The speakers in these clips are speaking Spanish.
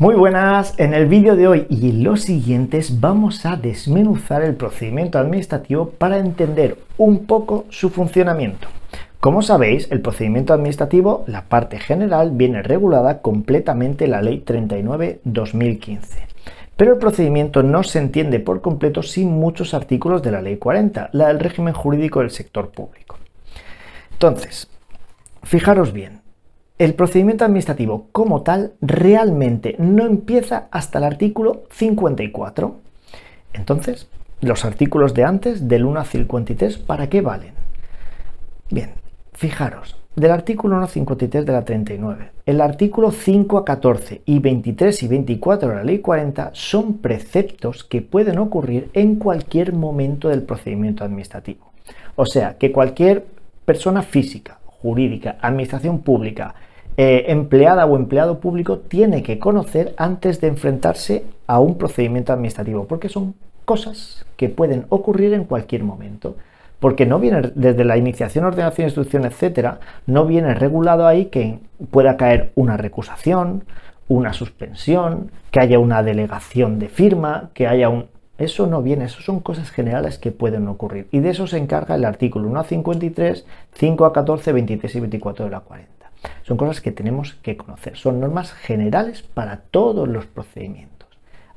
Muy buenas, en el vídeo de hoy y en los siguientes vamos a desmenuzar el procedimiento administrativo para entender un poco su funcionamiento. Como sabéis, el procedimiento administrativo, la parte general, viene regulada completamente en la Ley 39-2015. Pero el procedimiento no se entiende por completo sin muchos artículos de la Ley 40, la del régimen jurídico del sector público. Entonces, fijaros bien, el procedimiento administrativo como tal realmente no empieza hasta el artículo 54. Entonces, los artículos de antes, del 1 al 53, ¿para qué valen? Bien, fijaros, del artículo 1 al 53 de la 39, el artículo 5 a 14 y 23 y 24 de la ley 40 son preceptos que pueden ocurrir en cualquier momento del procedimiento administrativo. O sea, que cualquier persona física, jurídica, administración pública, eh, empleada o empleado público tiene que conocer antes de enfrentarse a un procedimiento administrativo, porque son cosas que pueden ocurrir en cualquier momento. Porque no viene desde la iniciación, ordenación, instrucción, etcétera, no viene regulado ahí que pueda caer una recusación, una suspensión, que haya una delegación de firma, que haya un. Eso no viene, eso son cosas generales que pueden ocurrir. Y de eso se encarga el artículo 1 a 53, 5 a 14, 23 y 24 de la 40. Son cosas que tenemos que conocer. Son normas generales para todos los procedimientos,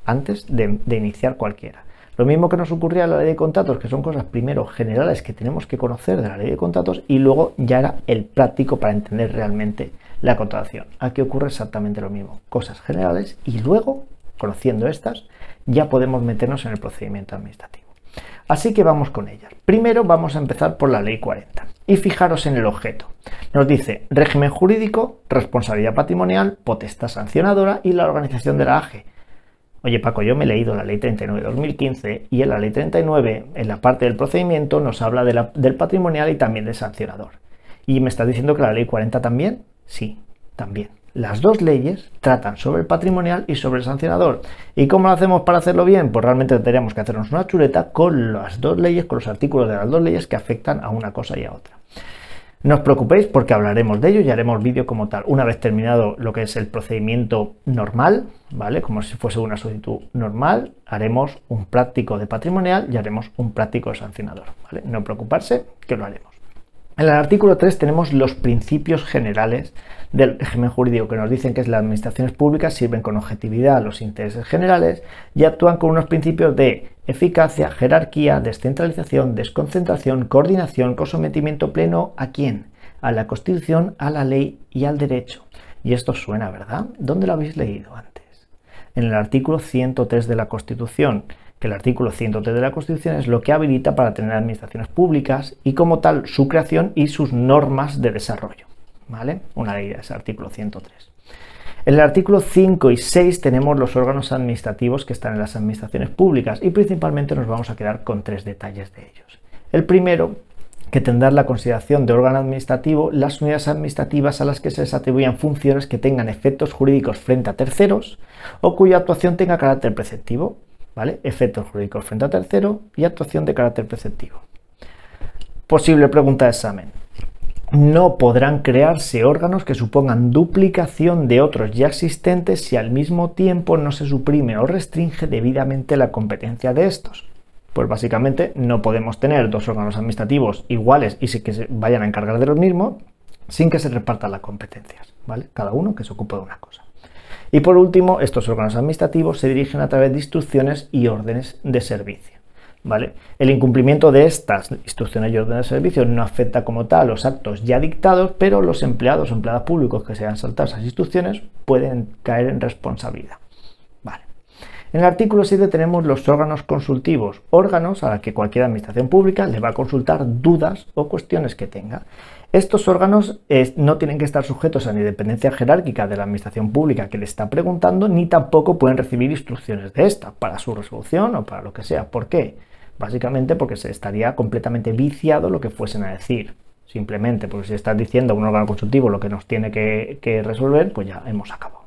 antes de, iniciar cualquiera. Lo mismo que nos ocurría en la ley de contratos, que son cosas primero generales que tenemos que conocer de la ley de contratos y luego ya era el práctico para entender realmente la contratación. Aquí ocurre exactamente lo mismo, cosas generales y luego, conociendo estas, ya podemos meternos en el procedimiento administrativo. Así que vamos con ellas. Primero vamos a empezar por la ley 40 y fijaros en el objeto. Nos dice régimen jurídico, responsabilidad patrimonial, potestad sancionadora y la organización de la AGE. Oye Paco, yo me he leído la ley 39 de 2015 y en la ley 39, en la parte del procedimiento, nos habla del patrimonial y también del sancionador. ¿Y me estás diciendo que la ley 40 también? Sí, también. Las dos leyes tratan sobre el patrimonial y sobre el sancionador. ¿Y cómo lo hacemos para hacerlo bien? Pues realmente tendríamos que hacernos una chuleta con las dos leyes, con los artículos de las dos leyes que afectan a una cosa y a otra. No os preocupéis porque hablaremos de ello y haremos vídeo como tal. Una vez terminado lo que es el procedimiento normal, ¿vale? Como si fuese una solicitud normal, haremos un práctico de patrimonial y haremos un práctico de sancionador. No preocuparse que lo haremos. En el artículo 3 tenemos los principios generales del régimen jurídico que nos dicen que las administraciones públicas sirven con objetividad a los intereses generales y actúan con unos principios de eficacia, jerarquía, descentralización, desconcentración, coordinación, con sometimiento pleno a quién? A la Constitución, a la ley y al derecho. Y esto suena, ¿verdad? ¿Dónde lo habéis leído antes? En el artículo 103 de la Constitución, que el artículo 103 de la Constitución es lo que habilita para tener administraciones públicas y como tal su creación y sus normas de desarrollo. ¿Vale? Una de ellas, artículo 103. En el artículo 5 y 6 tenemos los órganos administrativos que están en las administraciones públicas y principalmente nos vamos a quedar con tres detalles de ellos. El primero, que tendrá la consideración de órgano administrativo las unidades administrativas a las que se les atribuyan funciones que tengan efectos jurídicos frente a terceros o cuya actuación tenga carácter preceptivo. ¿Vale? Efectos jurídicos frente a terceros y actuación de carácter preceptivo. Posible pregunta de examen no podrán crearse órganos que supongan duplicación de otros ya existentes si al mismo tiempo no se suprime o restringe debidamente la competencia de estos. Pues básicamente no podemos tener dos órganos administrativos iguales y que se vayan a encargar de lo mismo sin que se repartan las competencias, ¿vale? Cada uno que se ocupe de una cosa. Y por último, estos órganos administrativos se dirigen a través de instrucciones y órdenes de servicio. El incumplimiento de estas instrucciones y órdenes de servicio no afecta como tal los actos ya dictados, pero los empleados o empleados públicos que se hayan saltado esas instrucciones pueden caer en responsabilidad. En el artículo 7 tenemos los órganos consultivos, órganos a los que cualquier administración pública le va a consultar dudas o cuestiones que tenga. Estos órganos no tienen que estar sujetos a la independencia jerárquica de la administración pública que le está preguntando, ni tampoco pueden recibir instrucciones de esta para su resolución o para lo que sea. ¿Por qué? Básicamente porque se estaría completamente viciado lo que fuesen a decir. Simplemente porque si estás diciendo a un órgano consultivo lo que nos tiene que, resolver, pues ya hemos acabado.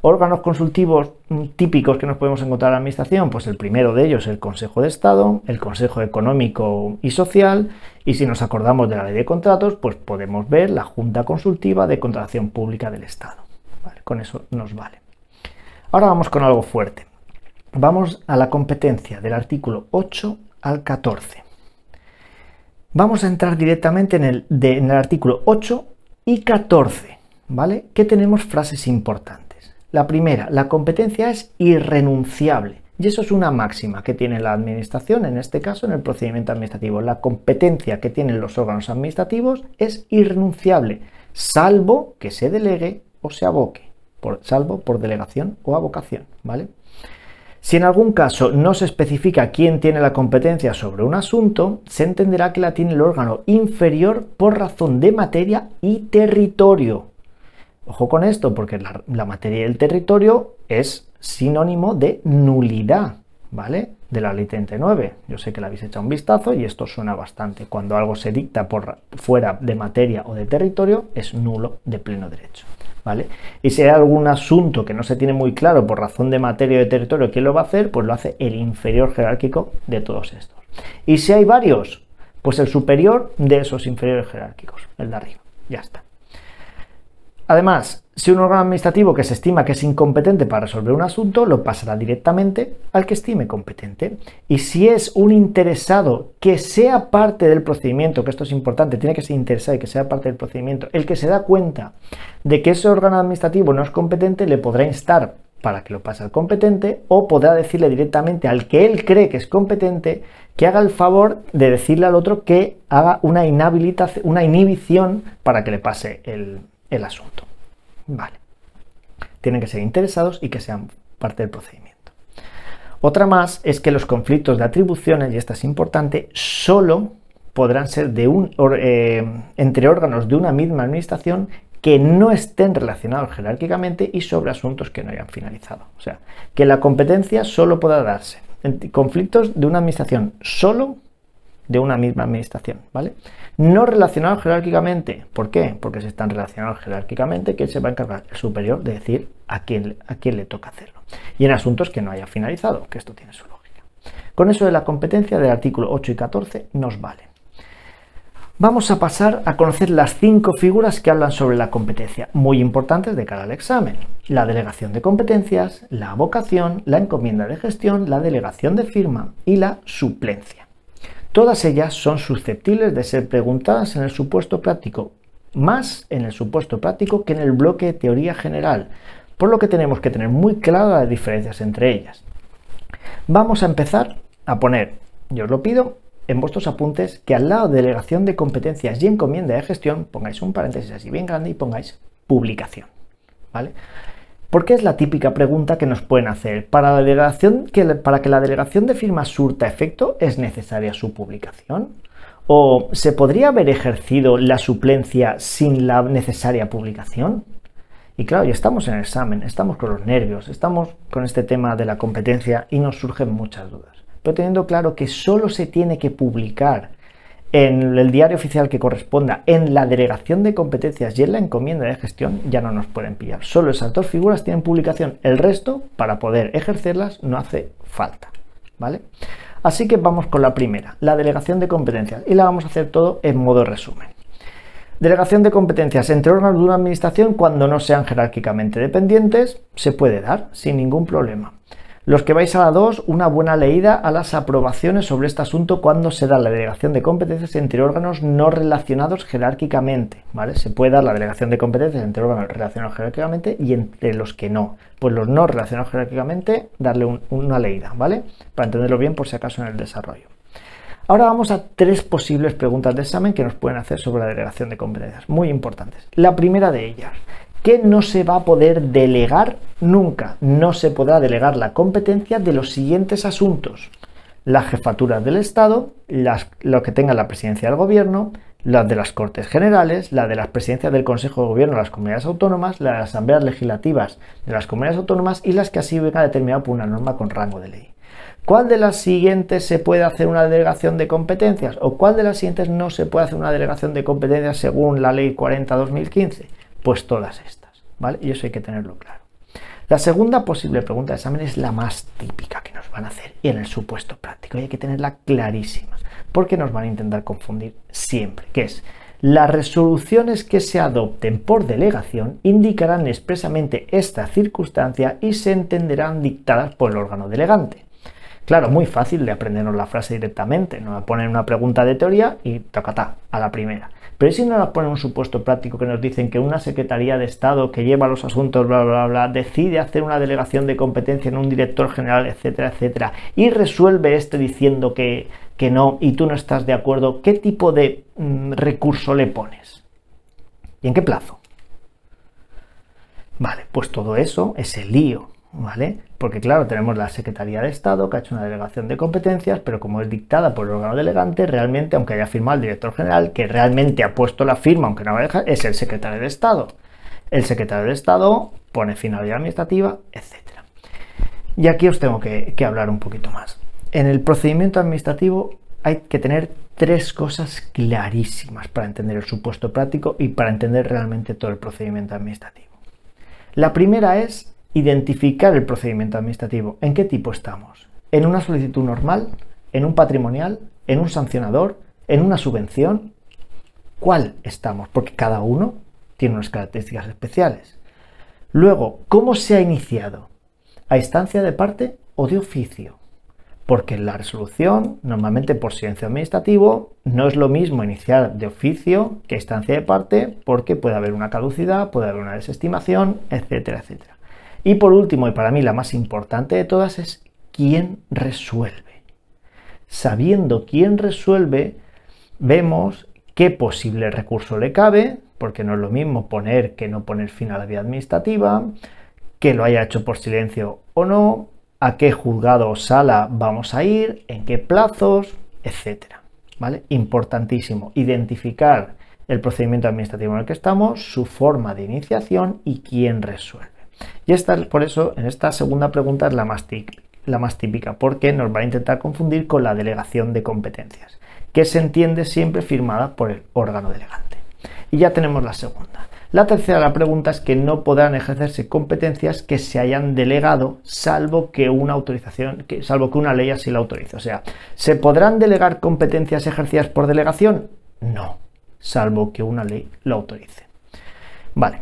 Órganos consultivos típicos que nos podemos encontrar en la Administración, pues el primero de ellos el Consejo de Estado, el Consejo Económico y Social, y si nos acordamos de la Ley de Contratos, pues podemos ver la Junta Consultiva de Contratación Pública del Estado. con eso nos vale. Ahora vamos con algo fuerte. Vamos a la competencia del artículo 8 al 14. Vamos a entrar directamente en el, en el artículo 8 y 14, ¿vale? Que tenemos frases importantes. La primera, la competencia es irrenunciable. Y eso es una máxima que tiene la administración, en este caso en el procedimiento administrativo. La competencia que tienen los órganos administrativos es irrenunciable, salvo que se delegue o se aboque, por, salvo por delegación o abocación. Si en algún caso no se especifica quién tiene la competencia sobre un asunto, se entenderá que la tiene el órgano inferior por razón de materia y territorio. Ojo con esto, porque la, materia y el territorio es sinónimo de nulidad, ¿vale? De la ley 39. Yo sé que la habéis echado un vistazo y esto suena bastante. Cuando algo se dicta por fuera de materia o de territorio, es nulo de pleno derecho. ¿Vale? Y si hay algún asunto que no se tiene muy claro por razón de materia o de territorio quién lo va a hacer, pues lo hace el inferior jerárquico de todos estos. Y si hay varios, pues el superior de esos inferiores jerárquicos, el de arriba. Ya está. Además, si un órgano administrativo que se estima que es incompetente para resolver un asunto, lo pasará directamente al que estime competente. Y si es un interesado que sea parte del procedimiento, que esto es importante, tiene que ser interesado y que sea parte del procedimiento, el que se da cuenta de que ese órgano administrativo no es competente, le podrá instar para que lo pase al competente o podrá decirle directamente al que él cree que es competente que haga el favor de decirle al otro que haga una inhabilitación, una inhibición para que le pase el, el asunto. Vale. Tienen que ser interesados y que sean parte del procedimiento. Otra más es que los conflictos de atribuciones, y esta es importante, solo podrán ser de un, eh, entre órganos de una misma administración que no estén relacionados jerárquicamente y sobre asuntos que no hayan finalizado. O sea, que la competencia solo podrá darse conflictos de una administración solo de una misma administración, ¿vale? No relacionados jerárquicamente. ¿Por qué? Porque si están relacionados jerárquicamente, ¿quién se va a encargar? El superior de decir a quién, a quién le toca hacerlo. Y en asuntos que no haya finalizado, que esto tiene su lógica. Con eso de la competencia del artículo 8 y 14 nos vale. Vamos a pasar a conocer las cinco figuras que hablan sobre la competencia, muy importantes de cara al examen. La delegación de competencias, la vocación, la encomienda de gestión, la delegación de firma y la suplencia. Todas ellas son susceptibles de ser preguntadas en el supuesto práctico, más en el supuesto práctico que en el bloque de teoría general, por lo que tenemos que tener muy claras las diferencias entre ellas. Vamos a empezar a poner, yo os lo pido, en vuestros apuntes que al lado de delegación de competencias y encomienda de gestión pongáis un paréntesis así bien grande y pongáis publicación. ¿Vale? Porque es la típica pregunta que nos pueden hacer. Para, la delegación, que, para que la delegación de firmas surta efecto, ¿es necesaria su publicación? ¿O se podría haber ejercido la suplencia sin la necesaria publicación? Y claro, ya estamos en el examen, estamos con los nervios, estamos con este tema de la competencia y nos surgen muchas dudas. Pero teniendo claro que solo se tiene que publicar en el diario oficial que corresponda, en la delegación de competencias y en la encomienda de gestión, ya no nos pueden pillar. Solo esas dos figuras tienen publicación. El resto, para poder ejercerlas, no hace falta. ¿Vale? Así que vamos con la primera, la delegación de competencias. Y la vamos a hacer todo en modo resumen. Delegación de competencias entre órganos de una administración cuando no sean jerárquicamente dependientes se puede dar sin ningún problema. Los que vais a la 2, una buena leída a las aprobaciones sobre este asunto cuando se da la delegación de competencias entre órganos no relacionados jerárquicamente. ¿vale? Se puede dar la delegación de competencias entre órganos relacionados jerárquicamente y entre los que no. Pues los no relacionados jerárquicamente, darle una leída, ¿vale? Para entenderlo bien por si acaso en el desarrollo. Ahora vamos a tres posibles preguntas de examen que nos pueden hacer sobre la delegación de competencias, muy importantes. La primera de ellas, no se va a poder delegar nunca. No se podrá delegar la competencia de los siguientes asuntos. Las jefaturas del Estado, lo que tenga la presidencia del gobierno, las de las Cortes Generales, la de las presidencias del Consejo de Gobierno de las comunidades autónomas, las las asambleas legislativas de las comunidades autónomas y las que así venga determinado por una norma con rango de ley. ¿Cuál de las siguientes se puede hacer una delegación de competencias o cuál de las siguientes no se puede hacer una delegación de competencias según la ley 40-2015? Pues todas estas, Y eso hay que tenerlo claro. La segunda posible pregunta de examen es la más típica que nos van a hacer y en el supuesto práctico y hay que tenerla clarísima porque nos van a intentar confundir siempre, que es Las resoluciones que se adopten por delegación indicarán expresamente esta circunstancia y se entenderán dictadas por el órgano delegante. Claro, muy fácil de aprendernos la frase directamente. Nos ponen una pregunta de teoría y tacatá, a la primera. Pero si nos ponen un supuesto práctico que nos dicen que una Secretaría de Estado que lleva los asuntos, bla, bla, bla, decide hacer una delegación de competencia en un director general, etcétera, etcétera, y resuelve este diciendo que, que no y tú no estás de acuerdo, ¿qué tipo de mm, recurso le pones? ¿Y en qué plazo? Vale, pues todo eso es el lío. ¿Vale? Porque claro, tenemos la Secretaría de Estado que ha hecho una delegación de competencias, pero como es dictada por el órgano delegante, realmente, aunque haya firmado el director general, que realmente ha puesto la firma, aunque no la deja, es el secretario de Estado. El secretario de Estado pone finalidad administrativa, etc. Y aquí os tengo que, que hablar un poquito más. En el procedimiento administrativo hay que tener tres cosas clarísimas para entender el supuesto práctico y para entender realmente todo el procedimiento administrativo. La primera es Identificar el procedimiento administrativo. ¿En qué tipo estamos? ¿En una solicitud normal? ¿En un patrimonial? ¿En un sancionador? ¿En una subvención? ¿Cuál estamos? Porque cada uno tiene unas características especiales. Luego, ¿cómo se ha iniciado? ¿A instancia de parte o de oficio? Porque la resolución, normalmente por silencio administrativo, no es lo mismo iniciar de oficio que a instancia de parte, porque puede haber una caducidad, puede haber una desestimación, etcétera, etcétera. Y por último, y para mí la más importante de todas, es quién resuelve. Sabiendo quién resuelve, vemos qué posible recurso le cabe, porque no es lo mismo poner que no poner fin a la vía administrativa, que lo haya hecho por silencio o no, a qué juzgado o sala vamos a ir, en qué plazos, etcétera. ¿Vale? Importantísimo, identificar el procedimiento administrativo en el que estamos, su forma de iniciación y quién resuelve. Y esta, por eso, en esta segunda pregunta es la más, típica, porque nos va a intentar confundir con la delegación de competencias, que se entiende siempre firmada por el órgano delegante. Y ya tenemos la segunda. La tercera pregunta es que no podrán ejercerse competencias que se hayan delegado salvo que una autorización, que, salvo que una ley así la autorice. O sea, ¿se podrán delegar competencias ejercidas por delegación? No, salvo que una ley lo autorice. Vale,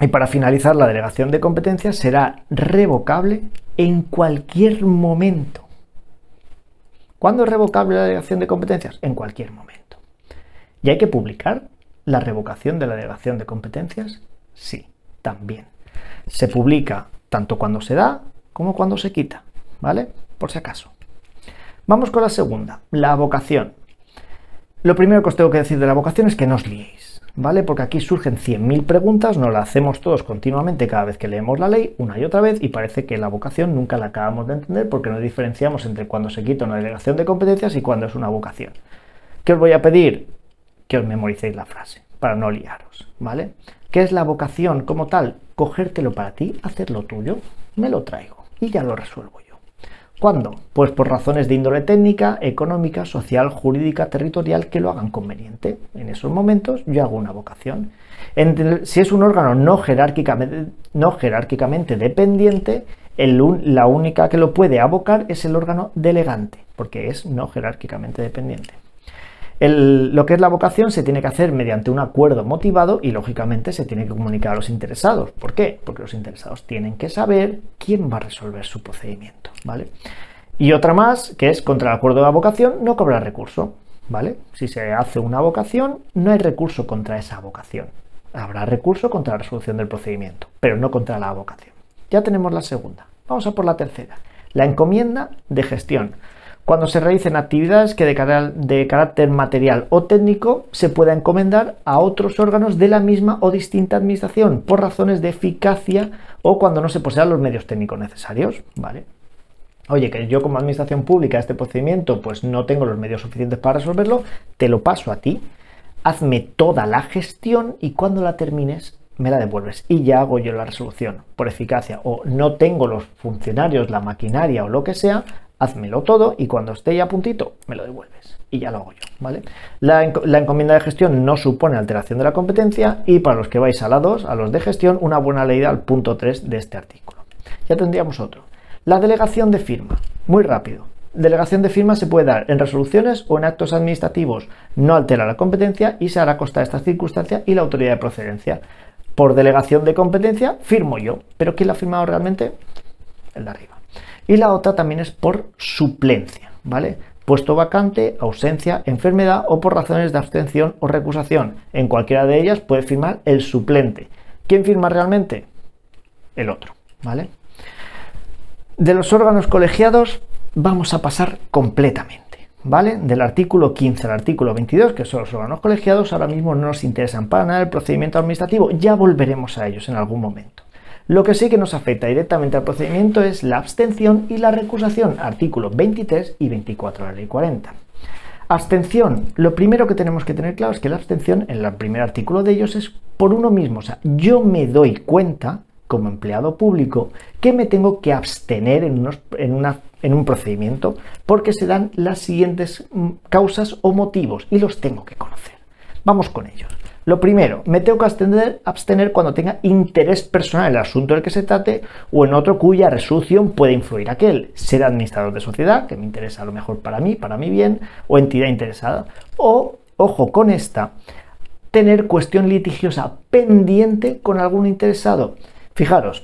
y para finalizar, la delegación de competencias será revocable en cualquier momento. ¿Cuándo es revocable la delegación de competencias? En cualquier momento. ¿Y hay que publicar la revocación de la delegación de competencias? Sí, también. Se publica tanto cuando se da como cuando se quita, ¿vale? Por si acaso. Vamos con la segunda, la vocación. Lo primero que os tengo que decir de la vocación es que no os liéis. ¿Vale? Porque aquí surgen 100.000 preguntas, nos las hacemos todos continuamente cada vez que leemos la ley, una y otra vez, y parece que la vocación nunca la acabamos de entender porque no diferenciamos entre cuando se quita una delegación de competencias y cuando es una vocación. ¿Qué os voy a pedir? Que os memoricéis la frase, para no liaros, ¿vale? ¿Qué es la vocación como tal? Cogértelo para ti, hacerlo tuyo, me lo traigo y ya lo resuelvo yo. ¿Cuándo? Pues por razones de índole técnica, económica, social, jurídica, territorial que lo hagan conveniente. En esos momentos yo hago una vocación. si es un órgano no jerárquicamente, no jerárquicamente dependiente, la única que lo puede abocar es el órgano delegante, porque es no jerárquicamente dependiente lo que es la vocación se tiene que hacer mediante un acuerdo motivado y lógicamente se tiene que comunicar a los interesados. ¿Por qué? Porque los interesados tienen que saber quién va a resolver su procedimiento, ¿vale? Y otra más, que es contra el acuerdo de la vocación no cobra recurso, ¿vale? Si se hace una vocación, no hay recurso contra esa vocación. Habrá recurso contra la resolución del procedimiento, pero no contra la vocación. Ya tenemos la segunda. Vamos a por la tercera. La encomienda de gestión cuando se realicen actividades que de, carácter material o técnico se pueda encomendar a otros órganos de la misma o distinta administración por razones de eficacia o cuando no se posean los medios técnicos necesarios, ¿vale? Oye, que yo como administración pública este procedimiento pues no tengo los medios suficientes para resolverlo, te lo paso a ti, hazme toda la gestión y cuando la termines me la devuelves y ya hago yo la resolución por eficacia o no tengo los funcionarios, la maquinaria o lo que sea, házmelo todo y cuando esté ya a puntito me lo devuelves y ya lo hago yo, ¿vale? La, encomienda de gestión no supone alteración de la competencia y para los que vais a la 2, a los de gestión, una buena leída al punto 3 de este artículo. Ya tendríamos otro. La delegación de firma. Muy rápido. delegación de firma se puede dar en resoluciones o en actos administrativos. No altera la competencia y se hará constar esta circunstancia y la autoridad de procedencia. Por delegación de competencia firmo yo, pero ¿quién la ha firmado realmente? El de arriba. Y la otra también es por suplencia, ¿vale? Puesto vacante, ausencia, enfermedad o por razones de abstención o recusación. En cualquiera de ellas puede firmar el suplente. ¿Quién firma realmente? El otro, ¿vale? De los órganos colegiados vamos a pasar completamente, ¿vale? Del artículo 15 al artículo 22, que son los órganos colegiados, ahora mismo no nos interesan para nada el procedimiento administrativo, ya volveremos a ellos en algún momento. Lo que sí que nos afecta directamente al procedimiento es la abstención y la recusación, artículos 23 y 24 de la ley 40. Abstención. Lo primero que tenemos que tener claro es que la abstención, en el primer artículo de ellos, es por uno mismo. O sea, yo me doy cuenta como empleado público que me tengo que abstener en, en, un procedimiento porque se dan las siguientes mm, causas o motivos y los tengo que conocer. Vamos con ellos. Lo primero, me tengo que abstener, abstener, cuando tenga interés personal en el asunto del que se trate o en otro cuya resolución puede influir aquel, ser administrador de sociedad, que me interesa a lo mejor para mí, para mi bien, o entidad interesada. O, ojo con esta, tener cuestión litigiosa pendiente con algún interesado. Fijaros,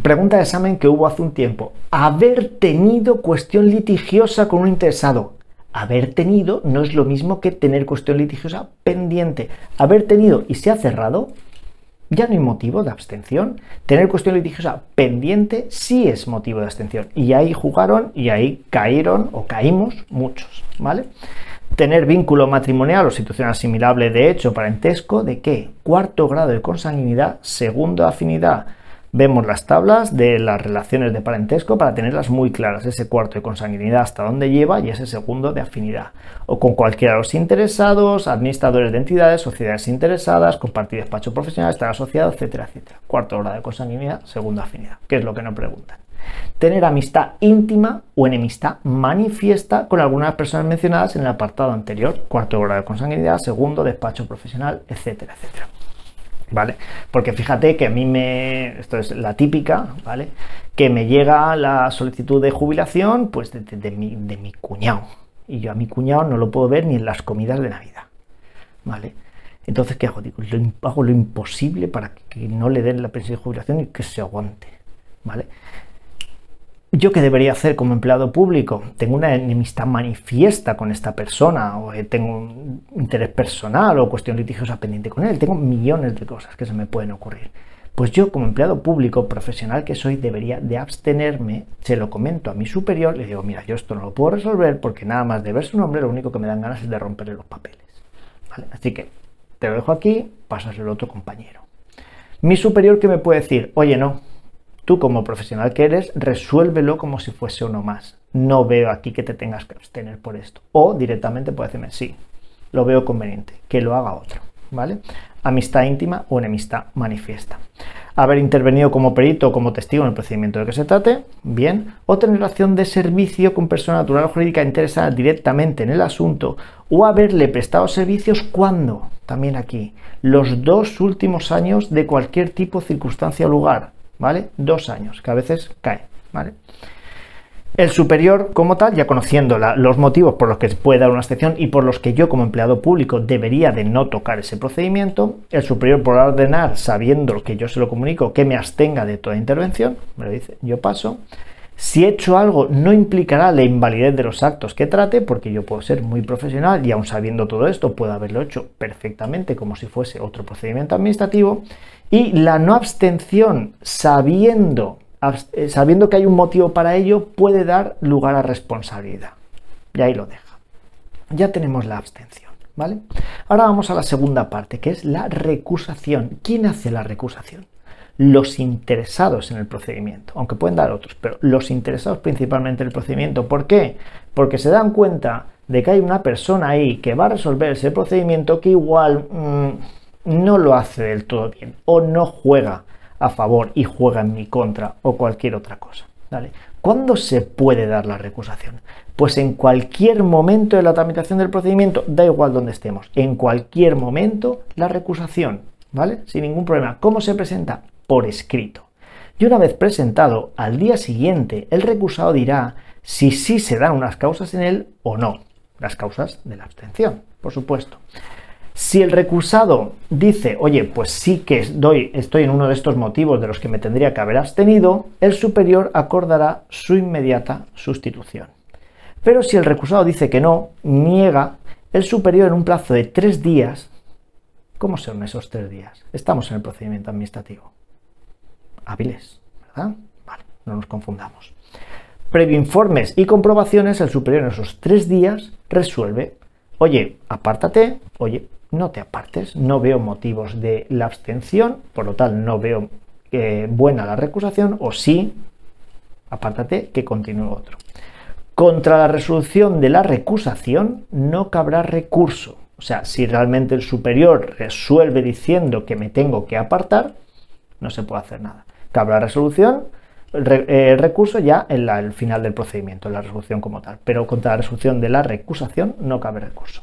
pregunta de examen que hubo hace un tiempo. Haber tenido cuestión litigiosa con un interesado. Haber tenido no es lo mismo que tener cuestión litigiosa pendiente. Haber tenido y se ha cerrado, ya no hay motivo de abstención. Tener cuestión litigiosa pendiente sí es motivo de abstención. Y ahí jugaron y ahí cayeron o caímos muchos, ¿vale? Tener vínculo matrimonial o situación asimilable de hecho parentesco, ¿de qué? Cuarto grado de consanguinidad, segundo afinidad vemos las tablas de las relaciones de parentesco para tenerlas muy claras, ese cuarto de consanguinidad hasta dónde lleva y ese segundo de afinidad. O con cualquiera de los interesados, administradores de entidades, sociedades interesadas, compartir despacho profesional, estar asociado, etcétera, etcétera. Cuarto grado de consanguinidad, segunda afinidad, que es lo que no preguntan. Tener amistad íntima o enemistad manifiesta con algunas personas mencionadas en el apartado anterior, cuarto grado de consanguinidad, segundo despacho profesional, etcétera, etcétera. ¿Vale? Porque fíjate que a mí me, esto es la típica, ¿vale? Que me llega la solicitud de jubilación, pues de, mi, de mi cuñado. Y yo a mi cuñado no lo puedo ver ni en las comidas de Navidad, ¿vale? Entonces, ¿qué hago? Digo, hago lo imposible para que no le den la pensión de jubilación y que se aguante, ¿vale? ¿Yo qué debería hacer como empleado público? Tengo una enemistad manifiesta con esta persona, o eh, tengo un interés personal o cuestión litigiosa pendiente con él, tengo millones de cosas que se me pueden ocurrir. Pues yo como empleado público profesional que soy debería de abstenerme, se lo comento a mi superior, le digo, mira, yo esto no lo puedo resolver porque nada más de ver su nombre lo único que me dan ganas es de romperle los papeles. Así que te lo dejo aquí, pasas al otro compañero. Mi superior que me puede decir, oye no, Tú como profesional que eres, resuélvelo como si fuese uno más. No veo aquí que te tengas que abstener por esto. O directamente puede decirme, sí, lo veo conveniente, que lo haga otro. ¿Vale? Amistad íntima o enemistad manifiesta. Haber intervenido como perito o como testigo en el procedimiento de que se trate, bien. O tener relación de servicio con persona natural o jurídica interesada directamente en el asunto. O haberle prestado servicios cuando, también aquí, los dos últimos años de cualquier tipo, circunstancia o lugar ¿vale? Dos años, que a veces cae. El superior, como tal, ya conociendo los motivos por los que puede dar una excepción y por los que yo como empleado público debería de no tocar ese procedimiento, el superior por ordenar, sabiendo que yo se lo comunico, que me abstenga de toda intervención, me lo dice, yo paso. Si he hecho algo no implicará la invalidez de los actos que trate, porque yo puedo ser muy profesional y aun sabiendo todo esto puedo haberlo hecho perfectamente como si fuese otro procedimiento administrativo. Y la no abstención, sabiendo, eh, sabiendo que hay un motivo para ello, puede dar lugar a responsabilidad. Y ahí lo deja. Ya tenemos la abstención. ¿Vale? Ahora vamos a la segunda parte, que es la recusación. ¿Quién hace la recusación? Los interesados en el procedimiento, aunque pueden dar otros, pero los interesados principalmente en el procedimiento. ¿Por qué? Porque se dan cuenta de que hay una persona ahí que va a resolver ese procedimiento que igual... Mm, no lo hace del todo bien o no juega a favor y juega en mi contra o cualquier otra cosa. ¿vale? ¿Cuándo se puede dar la recusación? Pues en cualquier momento de la tramitación del procedimiento, da igual donde estemos, en cualquier momento la recusación, ¿vale? Sin ningún problema. ¿Cómo se presenta? Por escrito. Y una vez presentado, al día siguiente, el recusado dirá si sí se dan unas causas en él o no, las causas de la abstención, por supuesto. Si el recursado dice, oye, pues sí que doy, estoy en uno de estos motivos de los que me tendría que haber abstenido, el superior acordará su inmediata sustitución. Pero si el recursado dice que no, niega, el superior en un plazo de tres días, ¿cómo son esos tres días? Estamos en el procedimiento administrativo. Hábiles, ¿verdad? Vale, no nos confundamos. Previo informes y comprobaciones, el superior en esos tres días resuelve, oye, apártate, oye, no te apartes, no veo motivos de la abstención, por lo tal no veo eh, buena la recusación, o sí, apártate que continúe otro. Contra la resolución de la recusación no cabrá recurso. O sea, si realmente el superior resuelve diciendo que me tengo que apartar, no se puede hacer nada. Cabrá resolución, el eh, recurso ya en el final del procedimiento, en la resolución como tal. Pero contra la resolución de la recusación no cabe recurso.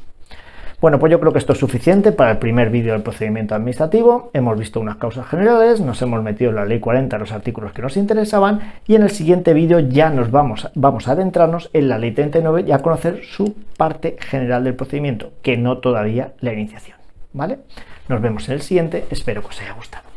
Bueno, pues yo creo que esto es suficiente para el primer vídeo del procedimiento administrativo. Hemos visto unas causas generales, nos hemos metido en la ley 40 los artículos que nos interesaban y en el siguiente vídeo ya nos vamos, vamos a adentrarnos en la ley 39 y a conocer su parte general del procedimiento, que no todavía la iniciación. ¿Vale? Nos vemos en el siguiente, espero que os haya gustado.